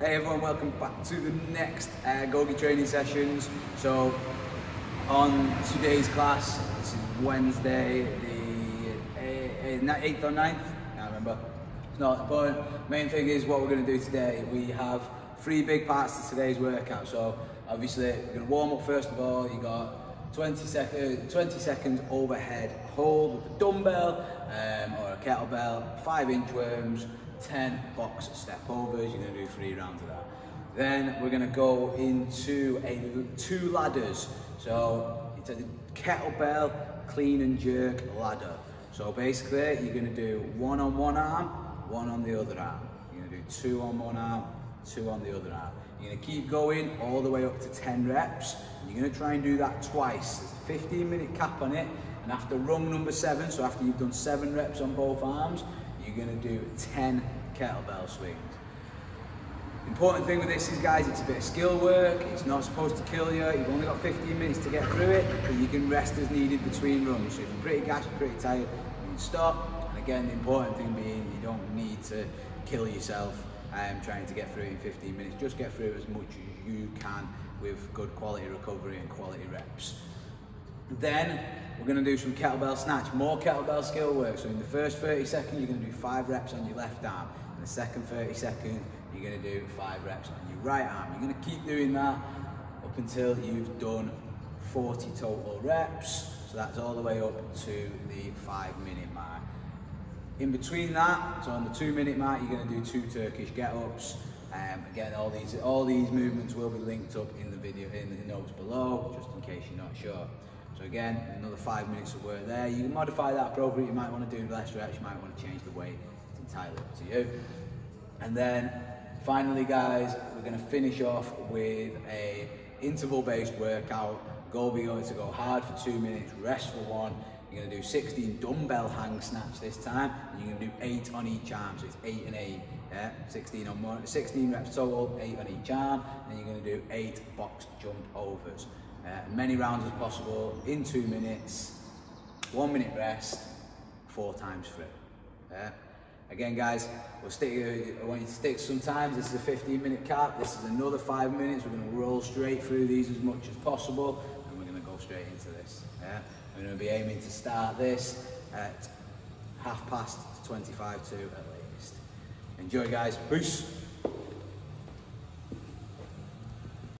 Hey everyone, welcome back to the next uh, Agoge training sessions. So on today's class, this is Wednesday, the 8th or 9th, I can't remember. It's not important. Main thing is what we're to do today. We have three big parts to today's workout. So obviously we're to warm up first of all. You got 20, sec 20 seconds overhead hold with a dumbbell um, or a kettlebell, five inchworms, 10 box step overs, you're gonna do three rounds of that. Then we're gonna go into a two ladders. So it's a kettlebell clean and jerk ladder. So basically you're gonna do one on one arm, one on the other arm. You're gonna do two on one arm, two on the other arm. You're gonna keep going all the way up to 10 reps. You're gonna try and do that twice. There's a 15 minute cap on it. And after rung number seven, so after you've done seven reps on both arms, you're going to do 10 kettlebell swings. Important thing with this is guys, it's a bit of skill work, it's not supposed to kill you, you've only got 15 minutes to get through it, but you can rest as needed between rungs. So if you're pretty gassed, pretty tired, you can stop. And again, the important thing being you don't need to kill yourself um, trying to get through in 15 minutes. Just get through as much as you can with good quality recovery and quality reps. Then we're going to do some kettlebell snatch, more kettlebell skill work. So in the first 30 seconds, you're going to do five reps on your left arm. In the second 30 seconds, you're going to do five reps on your right arm. You're going to keep doing that up until you've done 40 total reps. So that's all the way up to the five minute mark. In between that, so on the two minute mark, you're going to do two Turkish get-ups. Um, again, all these all these movements will be linked up in the video in the notes below, just in case you're not sure. So again, another five minutes of work there. You can modify that appropriately. You might want to do less reps. You might want to change the weight. It's entirely up to you. And then finally, guys, we're going to finish off with a interval-based workout. Goal be going to go hard for two minutes, rest for one. You're to do 16 dumbbell hang snatch this time, and you're to do eight on each arm. So it's eight and eight. Yeah, 16 on one, 16 reps total, eight on each arm, and you're to do eight box jump overs uh, many rounds as possible in two minutes, one minute rest, four times three. Yeah. Again, guys, we'll stick. I want you to stick sometimes. This is a 15 minute cap. This is another five minutes. We're going to roll straight through these as much as possible, and we're going to straight into this. Yeah. I'm going to be aiming to start this at half past 25 to at least. Enjoy, guys. Peace.